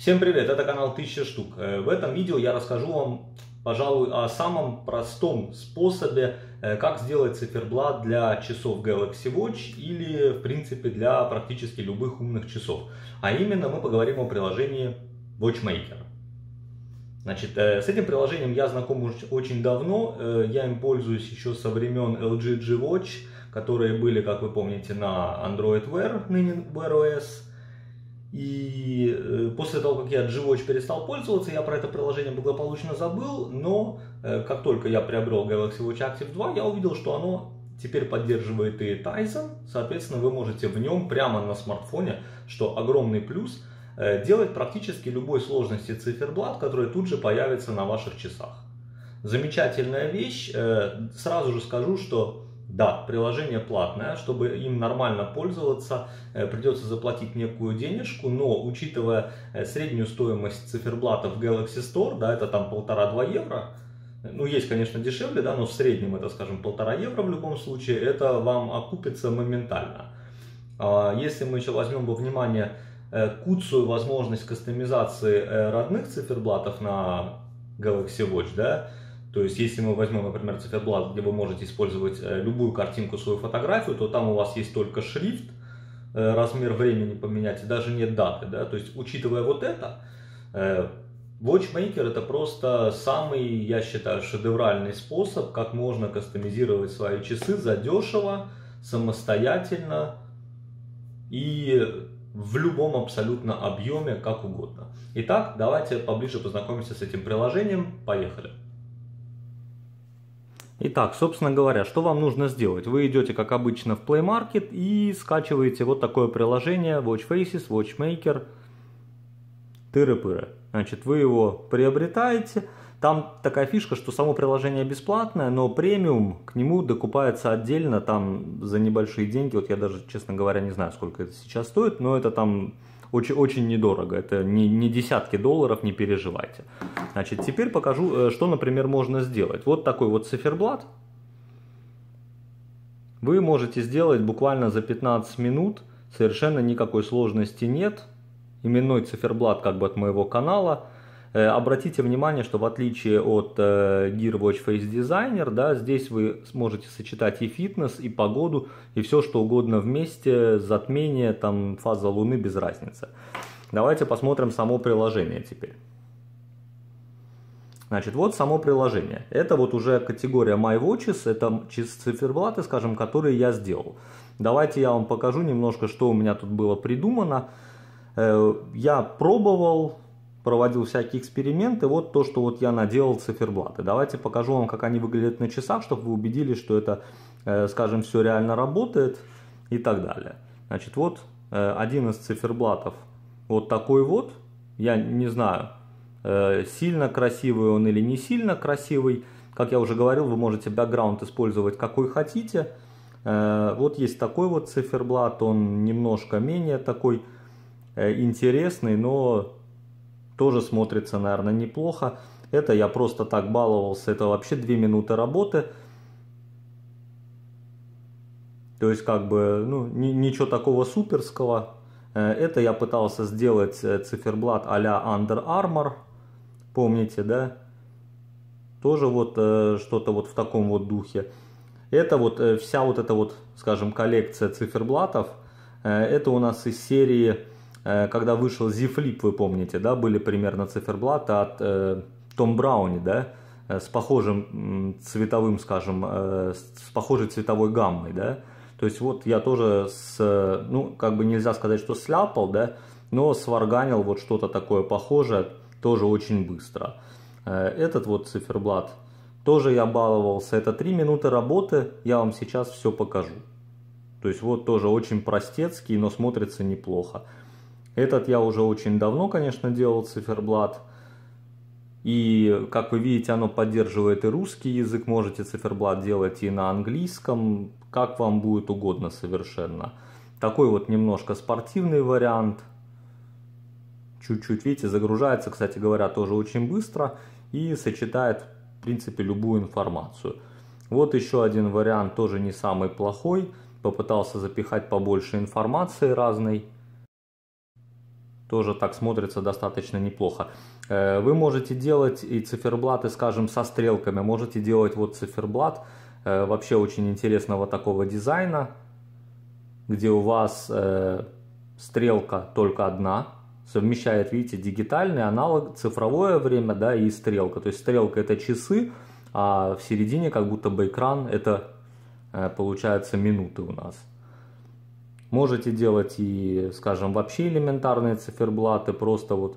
Всем привет, это канал 1000 штук. Э, в этом видео я расскажу вам, пожалуй, о самом простом способе, э, как сделать циферблат для часов Galaxy Watch или, в принципе, для практически любых умных часов. А именно мы поговорим о приложении Watchmaker. Значит, э, с этим приложением я знаком очень давно, я им пользуюсь еще со времен LG G Watch, которые были, как вы помните, на Android Wear, ныне Wear OS. И э, после того, как я G-Watch перестал пользоваться, я про это приложение благополучно забыл, но э, как только я приобрел Galaxy Watch Active 2, я увидел, что оно теперь поддерживает и Tizen, соответственно, вы можете в нем прямо на смартфоне, что огромный плюс, э, делать практически любой сложности циферблат, который тут же появится на ваших часах. Замечательная вещь, сразу же скажу, что да, приложение платное, чтобы им нормально пользоваться, э, придется заплатить некую денежку, но учитывая э, среднюю стоимость циферблата в Galaxy Store, да, это там полтора-два евро, ну, есть, конечно, дешевле, да, но в среднем это, скажем, полтора евро в любом случае, это вам окупится моментально. А если мы еще возьмем во внимание э, куцую возможность кастомизации родных циферблатов на Galaxy Watch, да, то есть, если мы возьмем, например, циферблат, где вы можете использовать э, любую картинку, свою фотографию, то там у вас есть только шрифт, э, размер времени поменять, и даже нет даты. Да? То есть, учитывая вот это, э, Watchmaker это просто самый, я считаю, шедевральный способ, как можно кастомизировать свои часы задешево, самостоятельно и в любом абсолютно объеме, как угодно. Итак, давайте поближе познакомимся с этим приложением. Поехали! Итак, собственно говоря, что вам нужно сделать? Вы идете, как обычно, в Play Market и скачиваете вот такое приложение Watch Faces, Watchmaker, тыры-пыры. Значит, вы его приобретаете. Там такая фишка, что само приложение бесплатное, но премиум к нему докупается отдельно, там за небольшие деньги. Вот я даже, честно говоря, не знаю, сколько это сейчас стоит, но это там очень, очень недорого. Это не, не десятки долларов, не переживайте. Значит, теперь покажу, э, что, например, можно сделать. Вот такой вот циферблат. Вы можете сделать буквально за 15 минут. Совершенно никакой сложности нет. Именной циферблат как бы от моего канала – обратите внимание, что в отличие от э, Gear Watch Face Designer, да, здесь вы сможете сочетать и фитнес, и погоду, и все что угодно вместе, затмение, там, фаза Луны, без разницы. Давайте посмотрим само приложение теперь. Значит, вот само приложение. Это вот уже категория My Watches, это циферблаты, скажем, которые я сделал. Давайте я вам покажу немножко, что у меня тут было придумано. Э, я пробовал, проводил всякие эксперименты. Вот то, что вот я наделал циферблаты. Давайте покажу вам, как они выглядят на часах, чтобы вы убедились, что это, э, скажем, все реально работает и так далее. Значит, вот э, один из циферблатов вот такой вот. Я не знаю, э, сильно красивый он или не сильно красивый. Как я уже говорил, вы можете бэкграунд использовать какой хотите. Вот есть такой вот циферблат, он немножко менее такой интересный, но тоже смотрится, наверное, неплохо. Это я просто так баловался, это вообще 2 минуты работы. То есть, как бы, ну, ничего такого суперского. Э, это я пытался сделать э, циферблат а-ля Under Armour, помните, да? Тоже вот э, что-то вот в таком вот духе. Это вот вся вот эта вот, скажем, коллекция циферблатов, это у нас из серии когда вышел Z Flip, вы помните, да, были примерно циферблаты от э, Том Брауни, да, э, с похожим цветовым, скажем, э, с похожей цветовой гаммой, да. То есть вот я тоже с, ну, как бы нельзя сказать, что сляпал, да, но сварганил вот что-то такое похожее тоже очень быстро. Э, этот вот циферблат тоже я баловался. Это 3 минуты работы, я вам сейчас все покажу. То есть вот тоже очень простецкий, но смотрится неплохо. Этот я уже очень давно, конечно, делал циферблат. И, как вы видите, оно поддерживает и русский язык. Можете циферблат делать и на английском, как вам будет угодно совершенно. Такой вот немножко спортивный вариант. Чуть-чуть, видите, загружается, кстати говоря, тоже очень быстро. И сочетает, в принципе, любую информацию. Вот еще один вариант, тоже не самый плохой. Попытался запихать побольше информации разной. Тоже так смотрится достаточно неплохо. Э, вы можете делать и циферблаты, скажем, со стрелками. Можете делать вот циферблат э, вообще очень интересного такого дизайна, где у вас э, стрелка только одна, совмещает, видите, дигитальный аналог, цифровое время, да, и стрелка. То есть стрелка это часы, а в середине как будто бы экран это получается минуты у нас. Можете делать и, скажем, вообще элементарные циферблаты, просто вот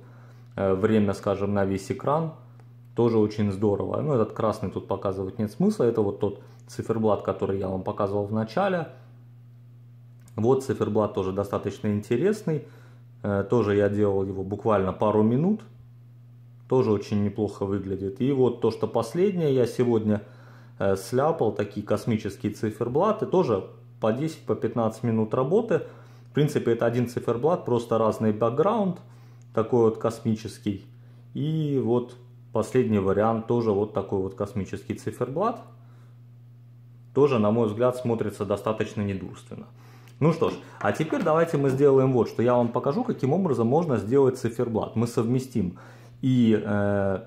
э, время, скажем, на весь экран. Тоже очень здорово. Ну, этот красный тут показывать нет смысла. Это вот тот циферблат, который я вам показывал в начале. Вот циферблат тоже достаточно интересный. Э, тоже я делал его буквально пару минут. Тоже очень неплохо выглядит. И вот то, что последнее я сегодня э, сляпал, такие космические циферблаты, тоже по 10, по 15 минут работы. В принципе, это один циферблат, просто разный бэкграунд, такой вот космический. И вот последний вариант, тоже вот такой вот космический циферблат. Тоже, на мой взгляд, смотрится достаточно недурственно. Ну что ж, а теперь давайте мы сделаем вот, что я вам покажу, каким образом можно сделать циферблат. Мы совместим и э,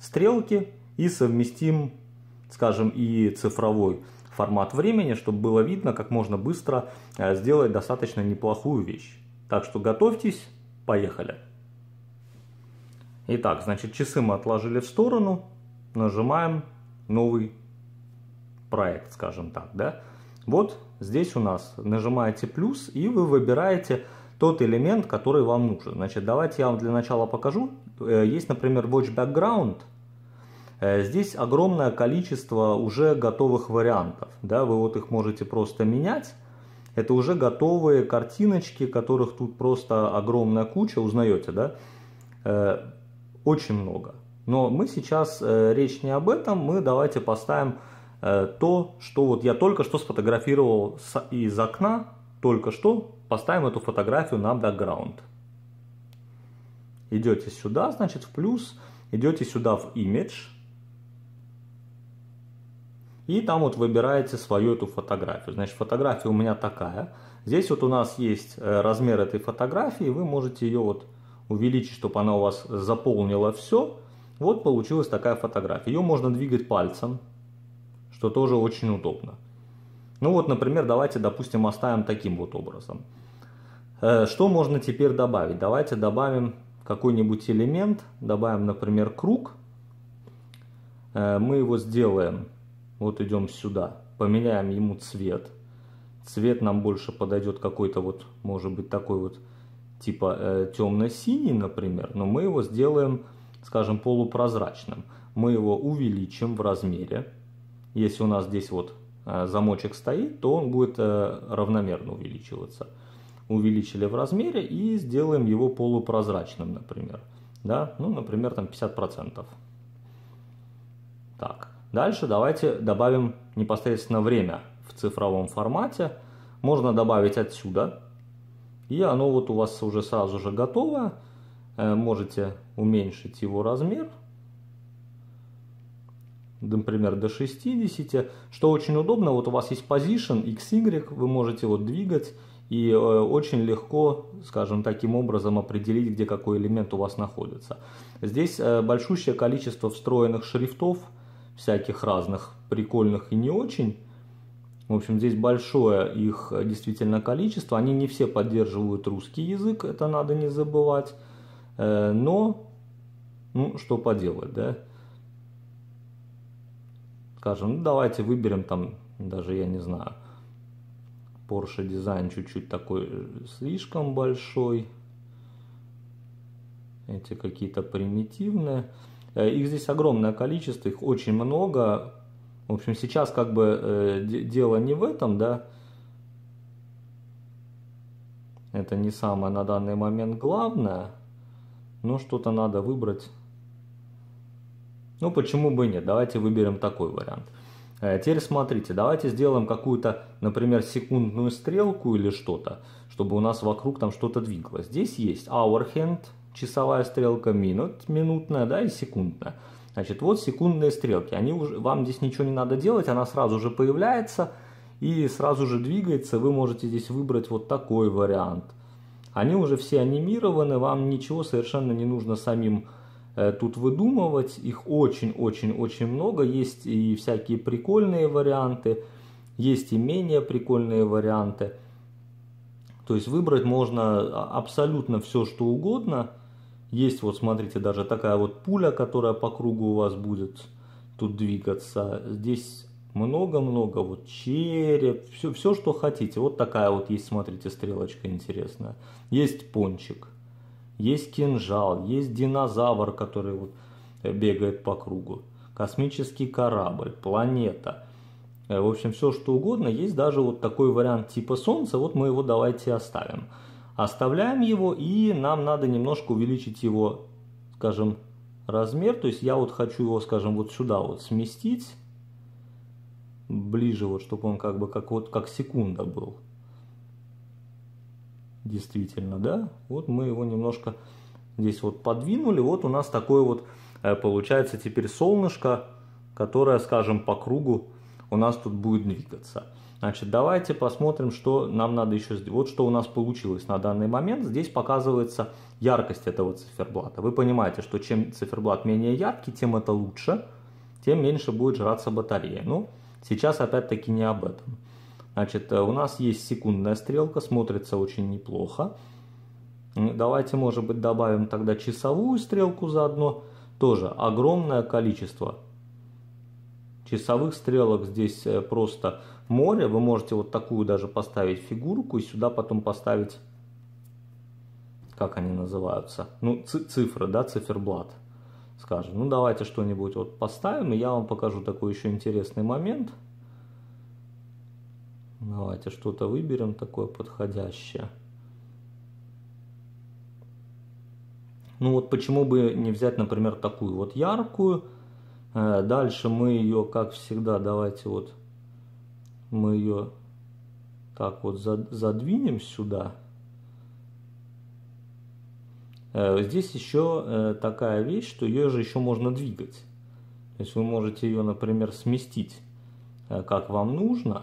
стрелки, и совместим, скажем, и цифровой формат времени, чтобы было видно, как можно быстро э, сделать достаточно неплохую вещь. Так что готовьтесь, поехали. Итак, значит, часы мы отложили в сторону, нажимаем новый проект, скажем так, да. Вот здесь у нас нажимаете плюс и вы выбираете тот элемент, который вам нужен. Значит, давайте я вам для начала покажу. Э, есть, например, Watch Background – здесь огромное количество уже готовых вариантов. Да, вы вот их можете просто менять. Это уже готовые картиночки, которых тут просто огромная куча, узнаете, да? Э, очень много. Но мы сейчас, э, речь не об этом, мы давайте поставим то, что вот я только что сфотографировал из окна, только что поставим эту фотографию на бэкграунд. Идете сюда, значит, в плюс, идете сюда в image, и там вот выбираете свою эту фотографию. Значит, фотография у меня такая. Здесь вот у нас есть э, размер этой фотографии. Вы можете ее вот увеличить, чтобы она у вас заполнила все. Вот получилась такая фотография. Ее можно двигать пальцем, что тоже очень удобно. Ну вот, например, давайте, допустим, оставим таким вот образом. Э, что можно теперь добавить? Давайте добавим какой-нибудь элемент. Добавим, например, круг. Э, мы его сделаем вот идем сюда, поменяем ему цвет. Цвет нам больше подойдет какой-то вот, может быть, такой вот типа э, темно-синий, например, но мы его сделаем, скажем, полупрозрачным. Мы его увеличим в размере. Если у нас здесь вот э, замочек стоит, то он будет э, равномерно увеличиваться. Увеличили в размере и сделаем его полупрозрачным, например. Да? Ну, например, там 50%. Так. Дальше давайте добавим непосредственно время в цифровом формате. Можно добавить отсюда. И оно вот у вас уже сразу же готово. Э, можете уменьшить его размер. Например, до 60. Что очень удобно, вот у вас есть position, XY, вы можете вот двигать. И э, очень легко, скажем, таким образом определить, где какой элемент у вас находится. Здесь э, большущее количество встроенных шрифтов – всяких разных прикольных и не очень. В общем, здесь большое их действительно количество. Они не все поддерживают русский язык, это надо не забывать. Э, но, ну, что поделать, да? Скажем, ну, давайте выберем там, даже я не знаю, Porsche дизайн чуть-чуть такой э, слишком большой. Эти какие-то примитивные. Э, их здесь огромное количество, их очень много. В общем, сейчас как бы э, дело не в этом, да. Это не самое на данный момент главное. Но что-то надо выбрать. Ну, почему бы и нет? Давайте выберем такой вариант. Э, теперь смотрите, давайте сделаем какую-то, например, секундную стрелку или что-то, чтобы у нас вокруг там что-то двигалось. Здесь есть hour hand, часовая стрелка минут, минутная, да, и секундная. Значит, вот секундные стрелки. Они уже, вам здесь ничего не надо делать, она сразу же появляется и сразу же двигается. Вы можете здесь выбрать вот такой вариант. Они уже все анимированы, вам ничего совершенно не нужно самим э, тут выдумывать. Их очень-очень-очень много. Есть и всякие прикольные варианты, есть и менее прикольные варианты. То есть выбрать можно абсолютно все, что угодно. Есть вот, смотрите, даже такая вот пуля, которая по кругу у вас будет тут двигаться. Здесь много-много, вот череп, все, все, что хотите. Вот такая вот есть, смотрите, стрелочка интересная. Есть пончик, есть кинжал, есть динозавр, который вот бегает по кругу, космический корабль, планета. Э, в общем, все что угодно. Есть даже вот такой вариант типа Солнца. Вот мы его давайте оставим. Оставляем его и нам надо немножко увеличить его, скажем, размер. То есть я вот хочу его, скажем, вот сюда вот сместить ближе, вот, чтобы он как бы как, вот, как секунда был. Действительно, да? Вот мы его немножко здесь вот подвинули. Вот у нас такое вот э, получается теперь солнышко, которое, скажем, по кругу у нас тут будет двигаться. Значит, давайте посмотрим, что нам надо еще сделать. Вот что у нас получилось на данный момент. Здесь показывается яркость этого циферблата. Вы понимаете, что чем циферблат менее яркий, тем это лучше, тем меньше будет жраться батарея. Ну, Сейчас опять-таки не об этом. Значит, э, у нас есть секундная стрелка, смотрится очень неплохо. Давайте, может быть, добавим тогда часовую стрелку заодно. Тоже огромное количество часовых стрелок здесь э, просто море. Вы можете вот такую даже поставить фигурку и сюда потом поставить, как они называются, ну, цифры, да, циферблат скажем. Ну, давайте что-нибудь вот поставим, и я вам покажу такой еще интересный момент. Давайте что-то выберем такое подходящее. Ну вот почему бы не взять, например, такую вот яркую. Э, дальше мы ее, как всегда, давайте вот мы ее так вот задвинем сюда. Э, здесь еще э, такая вещь, что ее же еще можно двигать. То есть вы можете ее, например, сместить как вам нужно,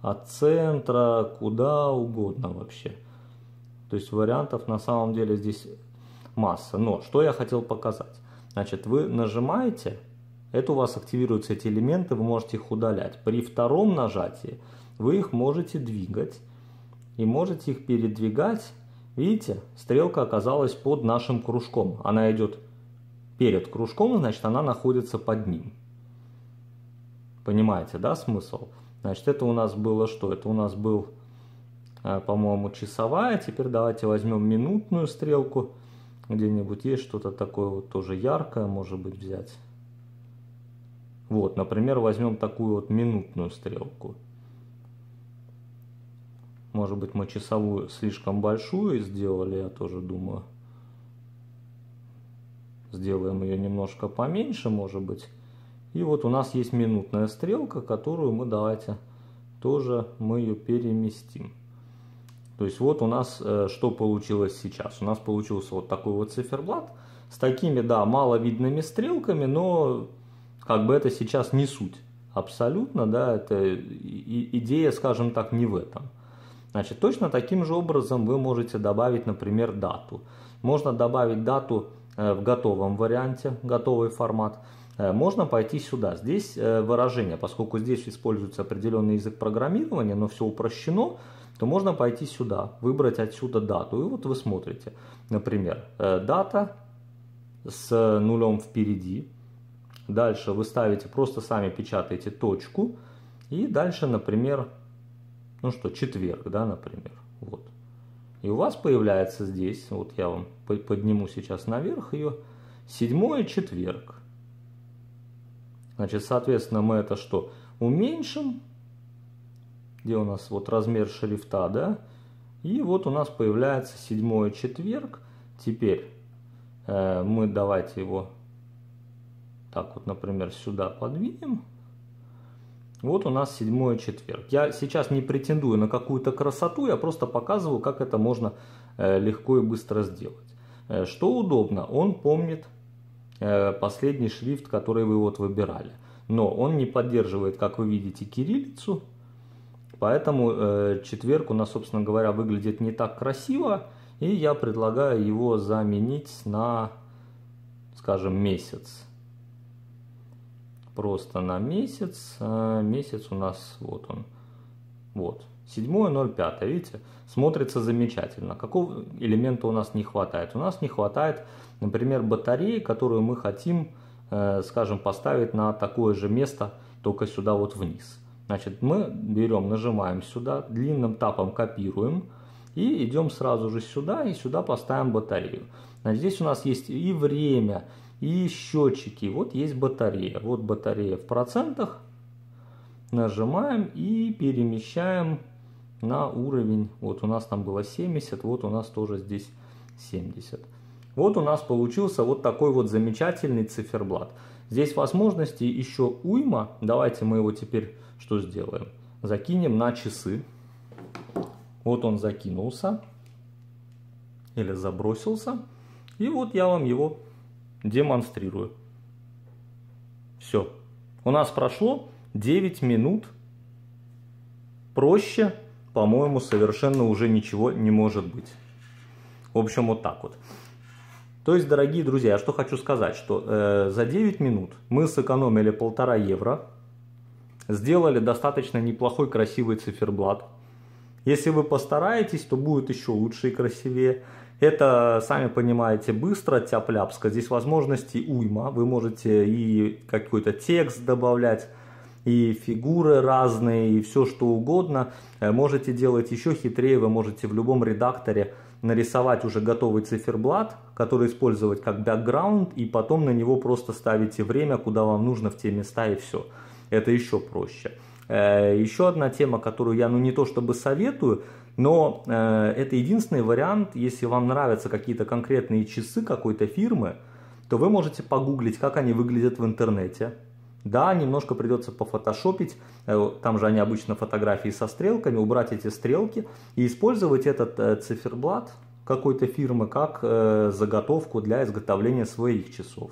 от центра, куда угодно вообще. То есть вариантов на самом деле здесь масса. Но что я хотел показать. Значит, вы нажимаете, это у вас активируются эти элементы, вы можете их удалять. При втором нажатии вы их можете двигать и можете их передвигать Видите, стрелка оказалась под нашим кружком. Она идет перед кружком, значит она находится под ним. Понимаете, да, смысл? Значит, это у нас было что? Это у нас был, э, по-моему, часовая. Теперь давайте возьмем минутную стрелку. Где-нибудь есть что-то такое вот тоже яркое, может быть, взять. Вот, например, возьмем такую вот минутную стрелку. Может быть мы часовую слишком большую сделали, я тоже думаю. Сделаем ее немножко поменьше, может быть. И вот у нас есть минутная стрелка, которую мы давайте тоже мы ее переместим. То есть вот у нас э, что получилось сейчас. У нас получился вот такой вот циферблат с такими, да, маловидными стрелками, но как бы это сейчас не суть. Абсолютно, да, это идея, скажем так, не в этом. Значит, точно таким же образом вы можете добавить, например, дату. Можно добавить дату э, в готовом варианте, готовый формат. Э, можно пойти сюда. Здесь выражение, поскольку здесь используется определенный язык программирования, но все упрощено, то можно пойти сюда, выбрать отсюда дату. И вот вы смотрите, например, дата с нулем впереди. Дальше вы ставите, просто сами печатаете точку. И дальше, например, ну что, четверг, да, например, вот. И у вас появляется здесь, вот я вам подниму сейчас наверх ее, седьмой четверг. Значит, соответственно, мы это что? Уменьшим, где у нас вот размер шрифта, да, и вот у нас появляется седьмой четверг. Теперь э, мы давайте его так вот, например, сюда подвинем. Вот у нас седьмой четверг. Я сейчас не претендую на какую-то красоту, я просто показываю, как это можно э, легко и быстро сделать. Э, что удобно, он помнит э, последний шрифт, который вы вот выбирали. Но он не поддерживает, как вы видите, кириллицу. Поэтому э, четверг у нас, собственно говоря, выглядит не так красиво. И я предлагаю его заменить на, скажем, месяц. Просто на месяц. Э, месяц у нас, вот он. Вот. 7.05, видите? Смотрится замечательно. Какого элемента у нас не хватает? У нас не хватает, например, батареи, которую мы хотим, э, скажем, поставить на такое же место, только сюда вот вниз. Значит, мы берем, нажимаем сюда, длинным тапом копируем и идем сразу же сюда и сюда поставим батарею. Значит, здесь у нас есть и время, и счетчики. Вот есть батарея. Вот батарея в процентах. Нажимаем и перемещаем на уровень. Вот у нас там было 70, вот у нас тоже здесь 70. Вот у нас получился вот такой вот замечательный циферблат. Здесь возможностей еще уйма. Давайте мы его теперь что сделаем? Закинем на часы. Вот он закинулся. Или забросился. И вот я вам его демонстрирую. Все. У нас прошло 9 минут. Проще, по-моему, совершенно уже ничего не может быть. В общем, вот так вот. То есть, дорогие друзья, я что хочу сказать, что э, за 9 минут мы сэкономили полтора евро, сделали достаточно неплохой красивый циферблат. Если вы постараетесь, то будет еще лучше и красивее. Это, сами понимаете, быстро, тяп-ляпска. Здесь возможностей уйма. Вы можете и какой-то текст добавлять, и фигуры разные, и все что угодно. Э, можете делать еще хитрее, вы можете в любом редакторе нарисовать уже готовый циферблат, который использовать как бэкграунд, и потом на него просто ставите время, куда вам нужно в те места и все это еще проще. Э, еще одна тема, которую я ну не то чтобы советую, но э, это единственный вариант, если вам нравятся какие-то конкретные часы какой-то фирмы, то вы можете погуглить, как они выглядят в интернете. Да, немножко придется пофотошопить, э, там же они обычно фотографии со стрелками, убрать эти стрелки и использовать этот циферблат какой-то фирмы как заготовку для изготовления своих часов.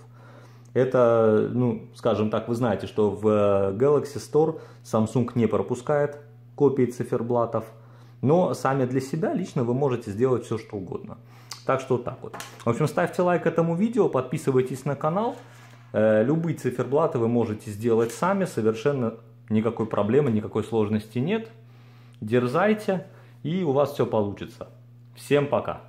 Это, ну, скажем так, вы знаете, что в э, Galaxy Store Samsung не пропускает копии циферблатов, но сами для себя лично вы можете сделать все, что угодно. Так что вот так вот. В общем, ставьте лайк этому видео, подписывайтесь на канал. Э, любые циферблаты вы можете сделать сами, совершенно никакой проблемы, никакой сложности нет. Дерзайте, и у вас все получится. Всем пока!